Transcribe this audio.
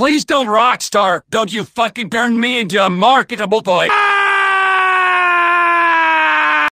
Please don't rockstar. Don't you fucking turn me into a marketable boy. Ah!